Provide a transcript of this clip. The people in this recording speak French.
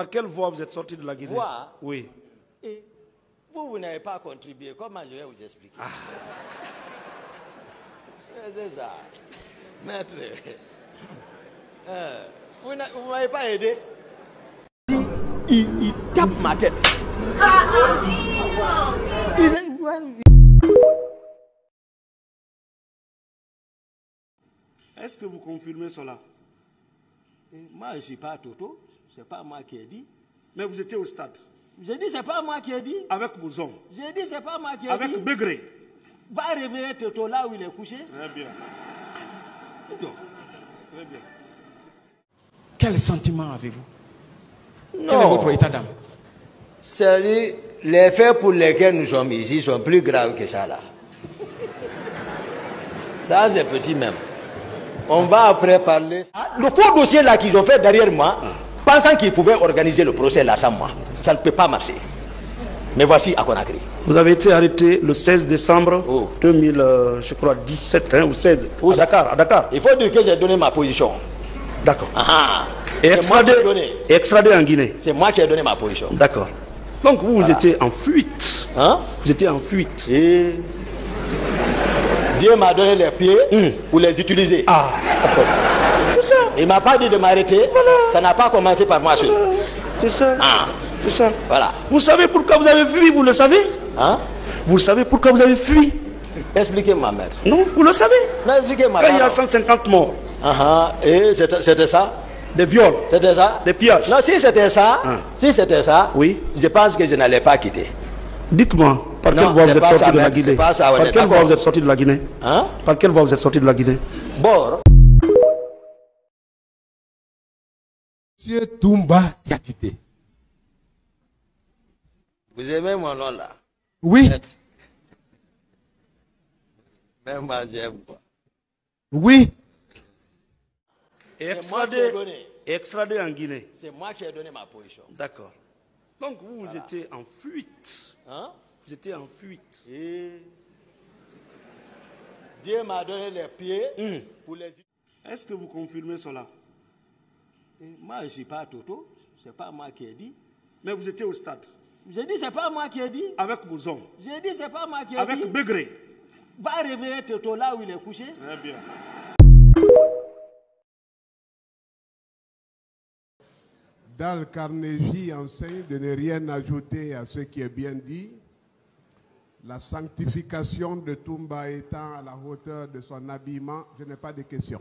Par quelle voie vous êtes sorti de la Guinée? Voie? Oui. Et vous, vous n'avez pas contribué. Comment je vais vous expliquer? C'est ça. Maître. Euh, vous ne m'avez pas aidé il, il tape ma tête. Est-ce que vous confirmez cela? Moi, je ne suis pas Toto. Ce n'est pas moi qui ai dit. Mais vous étiez au stade J'ai dit, ce n'est pas moi qui ai dit. avec vos hommes, J'ai dit, ce n'est pas moi qui ai avec dit. Begré. Va réveiller Toto là où il est couché. Très bien. Très bien. Quel sentiment avez-vous? Quel est votre état d'âme? C'est les faits pour lesquels nous sommes ici sont plus graves que ça là. Ça, c'est petit même. On va après parler. Le faux dossier là qu'ils ont fait derrière moi, pensant qu'ils pouvaient organiser le procès là sans moi, ça ne peut pas marcher. Mais voici à Conakry. Vous avez été arrêté le 16 décembre Oh. 2000, euh, je crois, 17 hein, ou 16 Où à Dakar. À Dakar. Il faut dire que j'ai donné ma position. D'accord. Ah, ah. Et extradé, et extradé en Guinée. C'est moi qui ai donné ma position. D'accord. Donc vous, vous étiez en fuite. Hein? Vous étiez en fuite. Et Dieu m'a donné les pieds pour les utiliser. Ah, d'accord. C'est ça. Il m'a pas dit de m'arrêter. Ça n'a pas commencé par moi seul. C'est ça. Ah, C'est ça. voilà. Vous savez pourquoi vous avez fui, vous le savez Hein? Vous savez pourquoi vous avez fui Expliquez-moi, maître. Non, vous le savez Non, expliquez-moi. Quand il y a pardon. 150 morts, Ah, ah, et c'était ça? Des viols, C'était ça? Des pillages. Non, si c'était ça, Ah. si c'était ça, Oui. je pense que je n'allais pas quitter. Dites-moi, par quelle voie vous êtes sorti de la Guinée on Par quelle voie vous êtes sorti de la Guinée Hein? Par quelle voie vous êtes sorti de la Guinée Bord. Monsieur Toumba Diakité. Vous aimez mon nom là? Oui, Même moi, j'aime quoi. oui. Ai extradé, en Guinée. C'est moi qui ai donné ma position. D'accord. Donc vous, vous étiez en fuite. Hein? Vous étiez en fuite. Et Dieu m'a donné les pieds pour les utiliser. Est-ce que vous confirmez cela? Moi, je ne suis pas Toto. Ce n'est pas moi qui ai dit. Mais vous étiez au stade J'ai dit, ce n'est pas moi qui ai dit. avec vos hommes, J'ai dit, ce n'est pas moi qui ai avec dit. Begré. Va réveiller Toto là où il est couché. Très bien. Dal Carnegie enseigne de ne rien ajouter à ce qui est bien dit. La sanctification de Toumba étant à la hauteur de son habillement, je n'ai pas de questions.